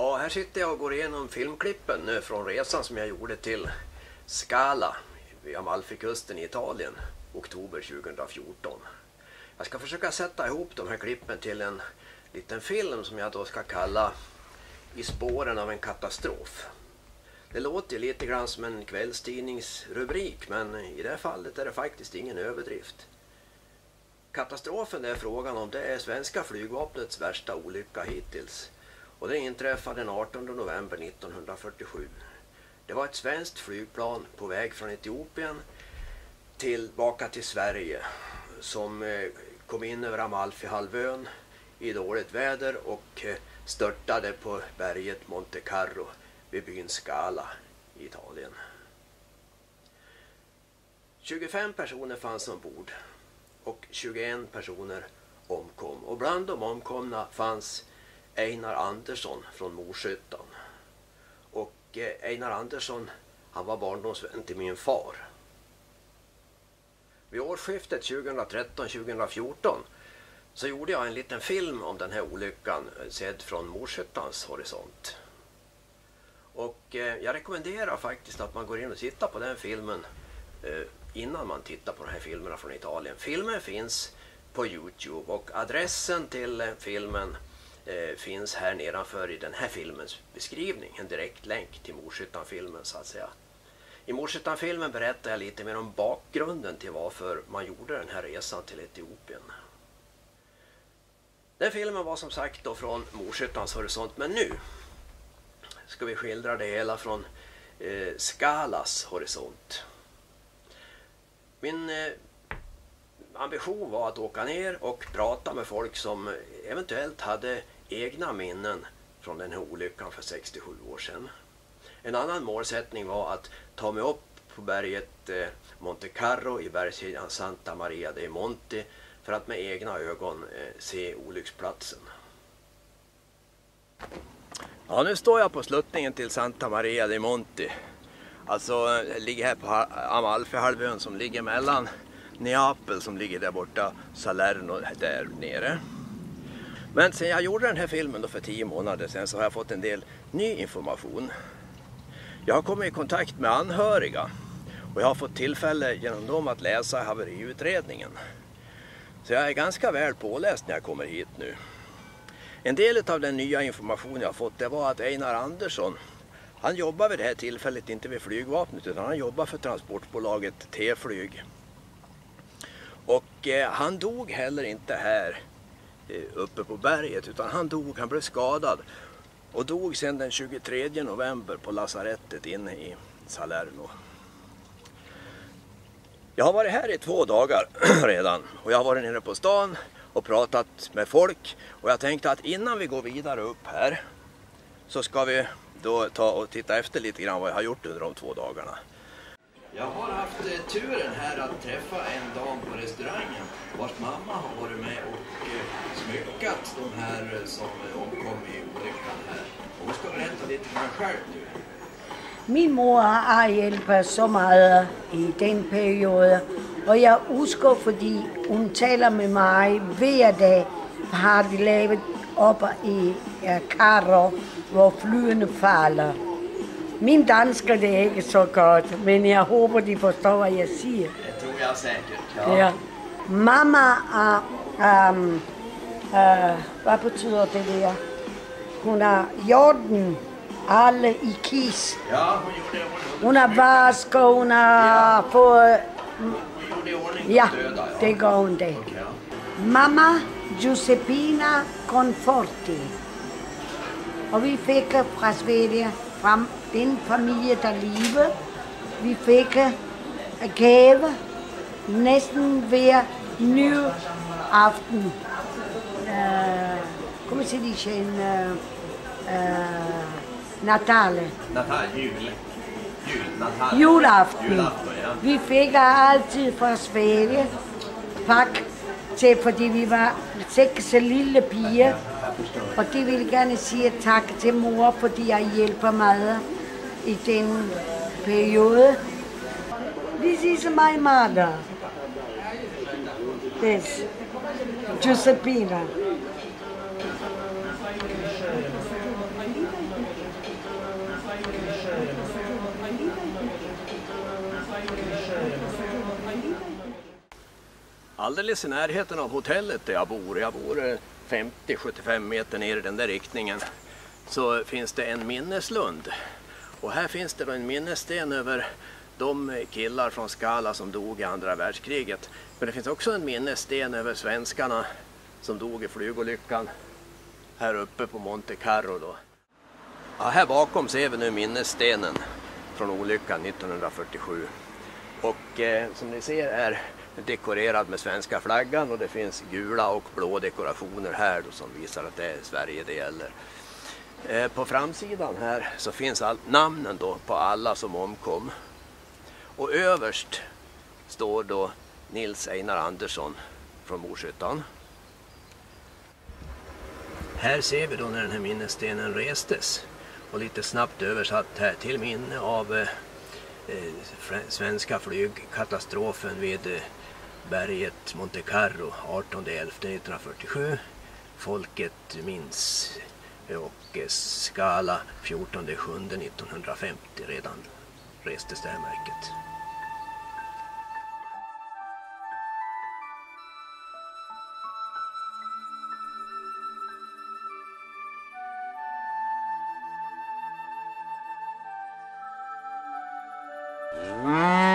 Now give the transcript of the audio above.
Ja, här sitter jag och går igenom filmklippen nu från resan som jag gjorde till Scala vid Amalfikusten i Italien oktober 2014. Jag ska försöka sätta ihop de här klippen till en liten film som jag då ska kalla I spåren av en katastrof. Det låter lite grann som en kvällstidningsrubrik men i det här fallet är det faktiskt ingen överdrift. Katastrofen det är frågan om det är svenska flygvapnets värsta olycka hittills. Och det inträffade den 18 november 1947. Det var ett svenskt flygplan på väg från Etiopien tillbaka till Sverige som eh, kom in över Amalfi-halvön i dåligt väder och eh, störtade på berget Monte Carlo vid byn Scala i Italien. 25 personer fanns ombord och 21 personer omkom. Och bland de omkomna fanns Einar Andersson från Morshyttan. Och eh, Einar Andersson, han var barndomsvän till min far. Vid årsskiftet 2013-2014 så gjorde jag en liten film om den här olyckan eh, sedd från Morshyttans horisont. Och eh, jag rekommenderar faktiskt att man går in och tittar på den filmen innan man tittar på de här filmerna från Italien. Filmen finns på Youtube och adressen till filmen Eh, finns här nedanför i den här filmens beskrivning. En direkt länk till Morshyttan-filmen så att säga. I Morshyttan-filmen berättar jag lite mer om bakgrunden till varför man gjorde den här resan till Etiopien. Den filmen var som sagt då från Morshyttans horisont men nu ska vi skildra det hela från eh, Skalas horisont. Min eh, ambition var att åka ner och prata med folk som eventuellt hade egna minnen från den här olyckan för 67 år sedan. En annan målsättning var att ta mig upp på berget eh, Monte Carlo i bergskedjan Santa Maria dei Monti för att med egna ögon eh, se olycksplatsen. Ja, nu står jag på sluttningen till Santa Maria dei Monti. Alltså, jag ligger här på Amalfihalvön som ligger mellan Neapel som ligger där borta, Salerno där nere. Men sen jag gjorde den här filmen då för tio månader sedan så har jag fått en del ny information. Jag har kommit i kontakt med anhöriga och jag har fått tillfälle genom dem att läsa haveriutredningen. Så jag är ganska väl påläst när jag kommer hit nu. En del av den nya information jag har fått det var att Einar Andersson han jobbar vid det här tillfället inte vid flygvapnet utan han jobbar för transportbolaget T-flyg. Och eh, han dog heller inte här Eh, uppe på berget utan han dog, han blev skadad och dog sen den 23 november på lasarettet inne i Salerno. Jag har varit här i två dagar redan och jag har varit nere på stan och pratat med folk och jag tänkte att innan vi går vidare upp här så ska vi då ta och titta efter lite grann vad jag har gjort under de två dagarna. Jag har haft eh, turen här att träffa en dam på restaurangen vars mamma har varit med och eh, smyckat de här eh, som omkom i olyckan här. hon ska berätta lite för mig själv nu. Min mor har hjälpt så mycket i den perioden och jag husker fordi hon talar med mig varje dag har de lavet uppe i karro där flyene faller. Min danska det är inte så gott, men jag hoppas de förstår vad jag säger. Det tror jag säkert. Ja. ja. Mamma är, um, uh, vad betyder det där? Hon har jorden, alla i kis. Ja, hon gjorde Hon har vaskat, hon har fått... Hon gjorde i ordning ja, döda, ja, det går hon det. Okay, ja. Mamma Giuseppina Conforti. Och vi fick från Sverige fram den familie, der lever. Vi fik gave næsten hver ny aften. Uh, come si dice in uh, uh, Natale? Natale, jul. Jul, Natale. Julaften. Julaften ja. Vi fik altid fra Sverige pak til, fordi vi var seks lille piger. Og det vil jeg gerne sige tak til mor, fordi jeg hjælper meget i den periode. This is my mother. This, Giuseppina. Alldeles i närheten av hotellet där jag bor. Jag bor eh, 50-75 meter ner i den där riktningen. Så finns det en minneslund. Och här finns det då en minnessten över de killar från Skala som dog i andra världskriget. Men det finns också en minnessten över svenskarna som dog i flygolyckan här uppe på Monte Carlo då. Ja, här bakom ser vi nu minnesstenen från olyckan 1947. Och eh, som ni ser är dekorerad med svenska flaggan och det finns gula och blå dekorationer här då, som visar att det är Sverige det gäller. Eh, på framsidan här så finns all, namnen då på alla som omkom. Och överst står då Nils Einar Andersson från Morshyttan. Här ser vi då när den här minnesstenen restes och lite snabbt översatt här till minne av eh, Eh, svenska flygkatastrofen vid eh, berget Monte Carlo 18.11.1947. Folket minns eh, och eh, Skala 14.7.1950 redan restes det här märket. Mm-hmm.